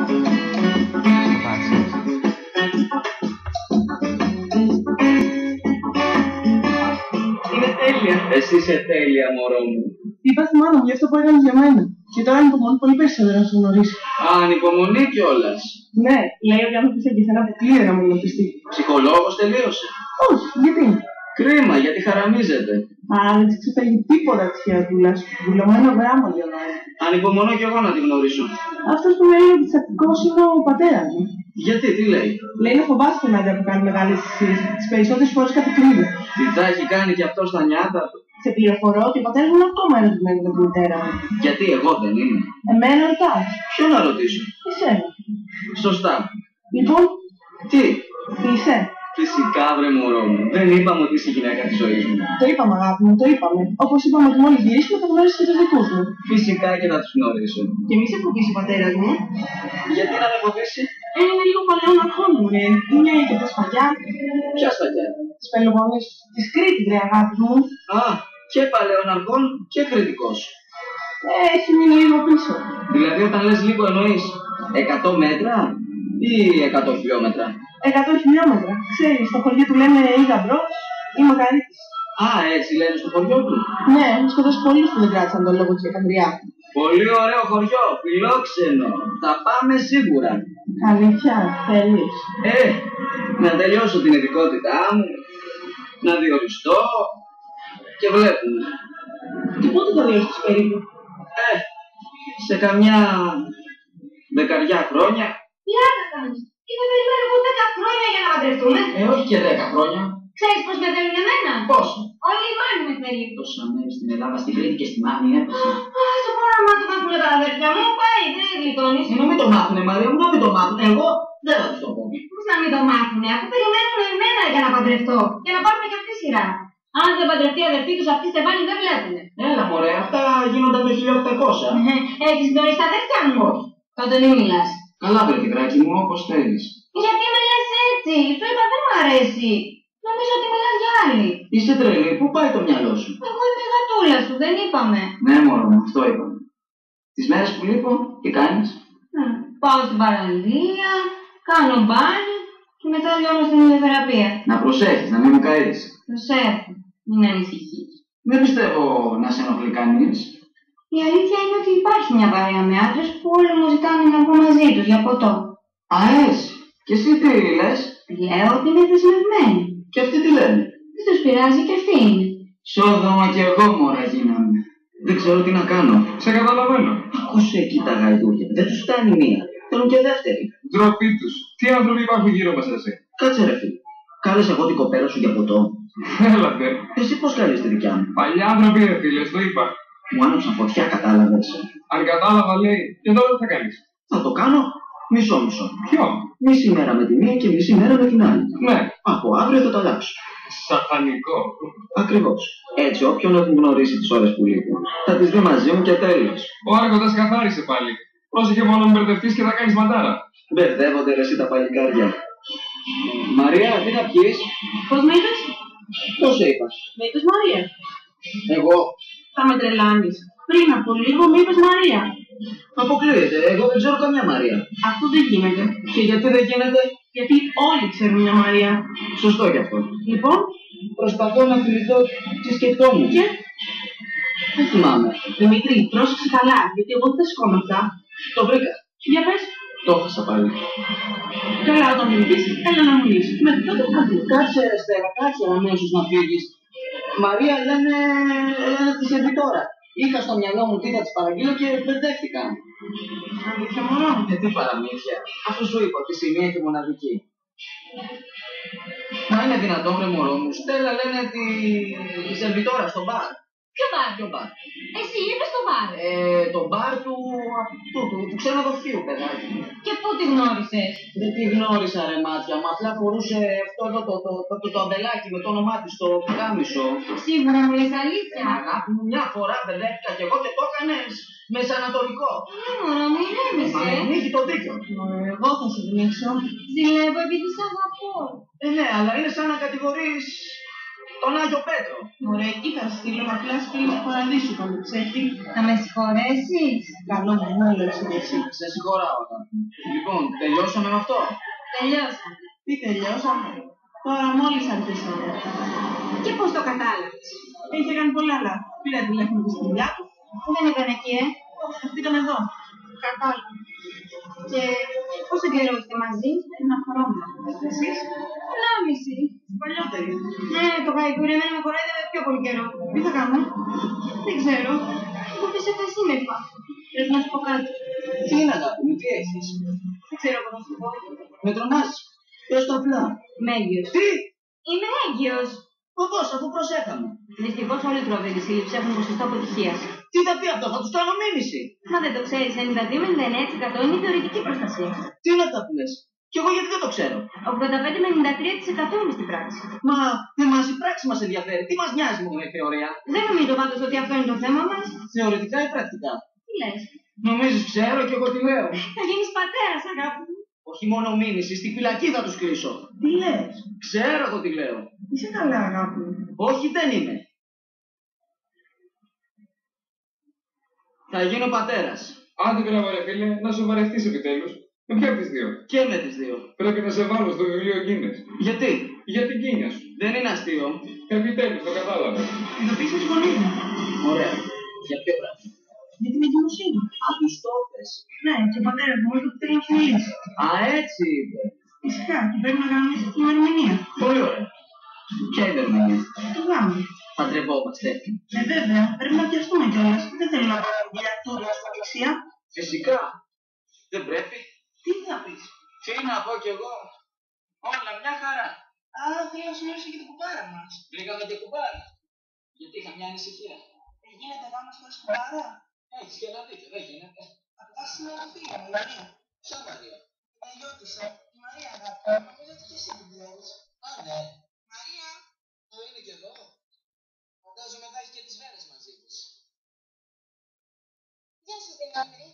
Είναι τέλεια. Εσύ είσαι τέλεια, μωρό μου. Είπα στη μάνα μου γι' αυτό που έκανες για μένα. Και τώρα ανυπομονώ πολύ περισσότερο να σε γνωρίσεις. Α, ανυπομονή κιόλας. Ναι, λέει ότι αν μου πει και εσένα αποκλείεται να μου γνωριστεί. Ψυχολόγος τελείωσε. Όχι, γιατί; Κρίμα, γιατί χαραμίζεται. Α, δεν της ξεφεύγει τίποτα της χειρατούλα. Βουλωμένο γράμμα διαβάζει. Ανυπομονώ κι εγώ να τη γνωρίσω. Αυτός που λέει ότι θετικό είναι ο πατέρας μου. Γιατί, τι λέει; Λέει να φοβάται τον άντρα που κάνει μεγάλες θυσίε. Τις περισσότερες φορές κατακρίνει. Τι θα έχει κάνει κι αυτό στα νιάτα του; Σε πληροφορώ ότι ο πατέρας μου είναι ακόμα ερωτημένο με την μητέρα μου. Γιατί εγώ δεν είμαι; Εμένα ρωτάς. Ποιο να ρωτήσω; Εσένα. Σωστά. Λοιπόν, Τι; είσαι. Φυσικά βρε μωρό μου. Δεν είπαμε ότι είσαι η γυναίκα της ζωής μου. Το είπαμε, αγάπη μου, το είπαμε. Όπως είπαμε ότι μόλις γυρίσουμε θα γνωρίσει και τους δικούς μου. Φυσικά και να τους γνωρίσω. Και μη σε φοβήσει ο πατέρα μου. Γιατί να με φοβήσει. Ε, είναι λίγο παλαιό να χώνουμε, ρε. Είναι και τα σφαγιά. Ποια σφαγιά. Τη Πελοπόννη της Κρήτης, ρε αγάπη μου. Α, και παλαιοναρκών και κριτικός. Ε, έχει μείνει λίγο πίσω. Δηλαδή όταν λες λίγο εννοείς 100 μέτρα; Ή 100 χιλιόμετρα; 100 χιλιόμετρα. Ξέρεις, στο χωριό του λέμε ή γαμπρό ή μακαρίτη. Α, έτσι λένε στο χωριό του. Ναι, έχουν σκοτώσει πολλού που δεν κράτησαν τον λόγο τη Εκανδριά. Πολύ ωραίο χωριό, φιλόξενο. Θα πάμε σίγουρα. Αλήθεια, θέλεις. Ε, να τελειώσω την ειδικότητά μου, να διοριστώ και βλέπουμε. Και πότε θα διορθώσει περίπου; Ε, σε καμιά δεκαριά χρόνια, Πλάκα κάνεις; Και δεν περιμένω εγώ 10 χρόνια για να παντρευτούμε. ε, όχι και δέκα χρόνια. Ξέρεις πώς με θέλουν εμένα; Πόσο. Όλη η μάνη με θέλει. Τόσα μέρη στην Ελλάδα, στην Κρήτη και στη Μάνη έπεσε. Α, στο πρόγραμμα του μάθουν τα αδέρφια μου. Πάει, δεν γλιτώνεις. Ε, να μην το μάθουνε, Μαρία μου, να μην το μάθουνε. Εγώ δεν θα τους το πω. Πώς να μην το μάθουνε, αφού περιμένουν εμένα για να παντρευτώ. Για να πάρουμε και αυτή σειρά. Αν δεν παντρευτεί η αδερφή τους αυτή σε βάλει δεν βλέπουνε. Έλα μωρέ, αυτά γίνονταν το 1800. Ε, Έχεις γνωρίσει τα αδέρφια μου; Τότε μην μιλάς. Καλά βρε τυγράκι μου, όπως θέλεις. Γιατί με λες έτσι; Σου είπα δεν μου αρέσει. Νομίζω ότι μιλάς για άλλη. Είσαι τρελή, πού πάει το μυαλό σου; Εγώ είμαι η γατούλα σου, δεν είπαμε. Ναι μωρό μου, αυτό είπαμε. Τις μέρες που λείπω, τι κάνεις; Ε, Πάω στην παραλία, κάνω μπάνι και μετά λιώνω στην ηλιοθεραπεία. Να προσέχεις, να μην μου καείς. Προσέχω, μην ανησυχείς. Δεν πιστεύω να σε ενοχλεί κανείς. Η αλήθεια είναι ότι υπάρχει μια παρέα με άντρες που όλοι μου ζητάνε να βγω μαζί τους για ποτό. Α, έτσι. Και εσύ τι λες; Λέω ότι είναι δεσμευμένοι. Και αυτοί τι λένε; Δεν τους πειράζει και αυτή είναι. Σόδομα κι εγώ μωρά γίναμε. Δεν ξέρω τι να κάνω. Σε καταλαβαίνω. Ακούσε εκεί τα γαϊδούρια. Δεν τους φτάνει μία. Θέλουν και δεύτερη. Ντροπή τους. Τι άνθρωποι υπάρχουν γύρω μας, εσύ; Κάτσε ρε φίλε. Κάλεσε εγώ την κοπέλα σου για ποτό. Έλατε. Εσύ πώς καλείς τη δικιά μου; Παλιά άνθρωποι, ρε φίλε, το είπα. Μου άνοιξαν φωτιά, κατάλαβες. Αν κατάλαβα, λέει, και τώρα τι θα κάνεις. Θα το κάνω μισό-μισό. Ποιο; Μισή μέρα με τη μία και μισή μέρα με την άλλη. Ναι, Από αύριο θα το αλλάξω. σατανικό. Ακριβώς. Έτσι, όποιον έχουν γνωρίσει τις ώρες που λείπουν, θα τις δει μαζί μου και τέλος. Ο Άργοντας καθάρισε πάλι. Πρόσεχε μόνο να μπερδευτείς και θα κάνεις μαντάρα. Μπερδεύονται ρε εσύ τα παλικάρια. Μαρία, τι θα πιείς, Πώς με είπες; πώς σε είπα; Με είπες Μαρία. Εγώ. Θα με τρελάνεις. Πριν από λίγο με είπες Μαρία. Αποκλείεται, εγώ δεν ξέρω καμιά Μαρία. Αυτό δεν γίνεται. Και γιατί δεν γίνεται, Γιατί όλοι ξέρουν μια Μαρία. σωστό κι αυτό. Λοιπόν, Προσπαθώ να θυμηθώ τι σκεφτόμουν. και; Δεν θυμάμαι. Δημήτρη, πρόσεξε καλά, γιατί εγώ δεν τα σηκώνω αυτά. Το βρήκα. Για πες, Το έχασα πάλι. καλά όταν μιλήσεις, έλα να μου λύσεις. Με τότε θα δει. Κάτσε, Στέρα, κάτσε αμέσω να φύγεις. Μαρία λένε, λένε τη σερβιτόρα. Είχα στο μυαλό μου τι θα της παραγγείλω και μπερδεύτηκα. Αλήθεια μωρό. Ε, τι παραμύθια. Αφού σου είπα ότι η μία και μοναδική. Μα είναι δυνατόν, ρε μωρό μου. Στέλλα λένε τη η σερβιτόρα στο μπαρ. Ποιο μπαρ. Ποιο μπαρ. Εσύ είπες το μπαρ. Ε, το μπαρ του, του, του, του ξενοδοχείου, παιδάκι. Και πού τη γνώρισες; Δεν τη γνώρισα, ρε μάτια μου. Απλά φορούσε αυτό εδώ το, το, το, το, το αμπελάκι με το όνομά της στο πουκάμισο. Σίγουρα μου λες αλήθεια. Αγάπη μου, μια φορά μπερδεύτηκα και εγώ και το έκανες μεσανατολικό. Ε, μωρό μου, Μα ηρέμησε. μου έχει το δίκιο. Εγώ θα σε γνωρίσω. Ζηλεύω επειδή σ' αγαπώ. Ε, ναι, αλλά είναι σαν να κατηγορείς Τον Άγιο Πέτρο. Ωραία, εκεί θα στείλω να κλάσει και λίγο παραδείσου καλοτσέτη. Θα με συγχωρέσεις; Καλό μου, μου λες εσύ. Σε συγχωράω, αγάπη μου. Λοιπόν, τελειώσαμε με αυτό; Τελειώσαμε. Τι τελειώσαμε; Τώρα μόλις αρχίσαμε. Και πώς το κατάλαβες; Είχε κάνει πολλά λάθη. Πήρα τηλέφωνο στη δουλειά του. Δεν ήταν εκεί, ε; Αυτή ήταν εδώ. Κατάλαβα. Και πόσο καιρό είστε μαζί; Ένα χρόνο. Εσείς; Ενάμιση. Παλιότερη. Ναι, το γαϊδούρι εμένα με κοροϊδεύε πιο πολύ καιρό. Τι θα κάνω. Δεν ξέρω. Ούτε σε θα σύννεφα. Πρέπει να σου πω κάτι. Τι είναι, αγάπη μου, τι έχεις; Δεν ξέρω πώς να σου πω. Με τρομάζεις; Πες το απλά. Είμαι έγκυος. Τι; Είμαι έγκυος. Οδός, αφού προσέχαμε. Δυστυχώς όλοι οι προβίδες σύλληψη έχουν ποσοστό αποτυχίας. Τι θα πει αυτό, θα τους κάνω μήνυση. Μα δεν το ξέρεις, 92-99% είναι θεωρητική προστασία. Τι είναι αυτά που λες. Κι εγώ γιατί δεν το ξέρω. 85 με 93% είναι στην πράξη. Μα εμάς η πράξη μας ενδιαφέρει. Τι μας νοιάζει μόνο η θεωρία. Δεν νομίζω πάντως ότι αυτό είναι το θέμα μας. Θεωρητικά ή πρακτικά; Τι λες; Νομίζεις ξέρω και εγώ τι λέω. Θα γίνεις πατέρας, αγάπη μου. Όχι μόνο μήνυση, στη φυλακή θα τους κλείσω. Τι λες; Ξέρω εγώ τι λέω. Είσαι καλά αγάπη μου. Όχι δεν είμαι. Θα γίνω πατέρας. Άντε μπράβο ρε φίλε, να σοβαρευτείς επιτέλους. Με ποια από τις δύο; Και με τις δύο; Πρέπει να σε βάλω στο βιβλίο Guinness. Γιατί; Για την κίνια σου. Δεν είναι αστείο. Επιτέλους, το κατάλαβα. Ειδοποίησε τη γονεί μου. Ωραία. Για ποιο πράγμα; Για την εγκυμοσύνη. Α, τους το πες. Ναι, και ο πατέρα μου είπε ότι θέλει να σου μιλήσει. Α, έτσι είπε. Φυσικά και πρέπει να κανονίσει την ημερομηνία. Πολύ ωραία. Ποια είναι η Το γάμο. Παντρευόμαστε. Ε, βέβαια, πρέπει να πιαστούμε κιόλας. Δεν θέλω να πάω για τούρα στην εκκλησία. Φυσικά. Δεν πρέπει. Τι θα πεις; Τι να πω κι εγώ. Όλα μια χαρά. Α, θέλω να σου μιλήσω για την κουμπάρα μας. Βρήκαμε την κουμπάρα. Γιατί είχα μια ανησυχία. Ε, γίνεται γάμος χωρίς κουμπάρα; Έχεις και ένα δίκιο, δεν γίνεται. Αυτά σήμερα φύγει, η Μαρία. Ποια Μαρία; ε, Την αγιώτησα. Η Μαρία αγάπη. Νομίζω ότι και εσύ την ξέρεις. Α, ναι. Μαρία. Το είναι και εδώ. Φαντάζομαι θα έχεις και τις βέρες μαζί της. Γεια σου, Δημήτρη.